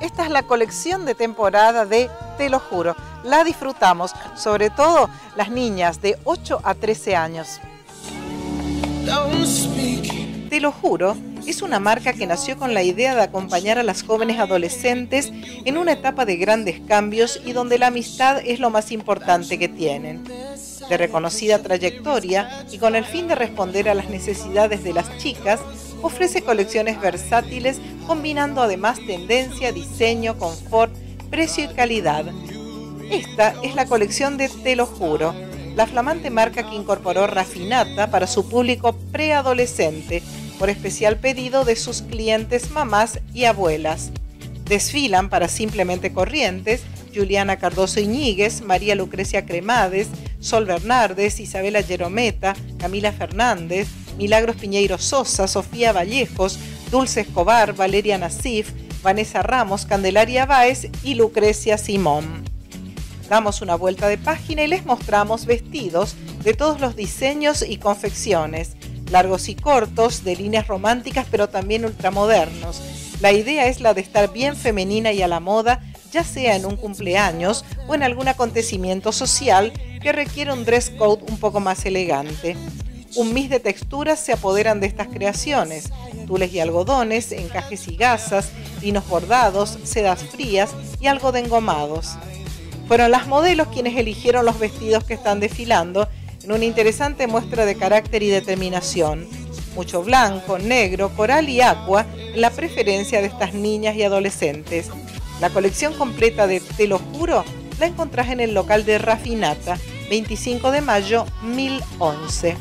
Esta es la colección de temporada de Te lo juro. La disfrutamos, sobre todo las niñas de 8 a 13 años. Te lo juro es una marca que nació con la idea de acompañar a las jóvenes adolescentes en una etapa de grandes cambios y donde la amistad es lo más importante que tienen. De reconocida trayectoria y con el fin de responder a las necesidades de las chicas, ofrece colecciones versátiles combinando además tendencia, diseño, confort, precio y calidad. Esta es la colección de Te lo juro, la flamante marca que incorporó Rafinata para su público preadolescente, por especial pedido de sus clientes mamás y abuelas. Desfilan para Simplemente Corrientes, Juliana Cardoso Iñiguez, María Lucrecia Cremades, Sol Bernardes, Isabela Yerometa, Camila Fernández, Milagros Piñeiro Sosa, Sofía Vallejos, Dulce Escobar, Valeria Nasif, Vanessa Ramos, Candelaria Báez y Lucrecia Simón. Damos una vuelta de página y les mostramos vestidos de todos los diseños y confecciones, largos y cortos, de líneas románticas pero también ultramodernos. La idea es la de estar bien femenina y a la moda, ya sea en un cumpleaños o en algún acontecimiento social que requiere un dress code un poco más elegante. Un mis de texturas se apoderan de estas creaciones, tules y algodones, encajes y gasas, linos bordados, sedas frías y algo de engomados. Fueron las modelos quienes eligieron los vestidos que están desfilando en una interesante muestra de carácter y determinación. Mucho blanco, negro, coral y agua en la preferencia de estas niñas y adolescentes. La colección completa de Te lo juro la encontrás en el local de Rafinata, 25 de mayo 1011.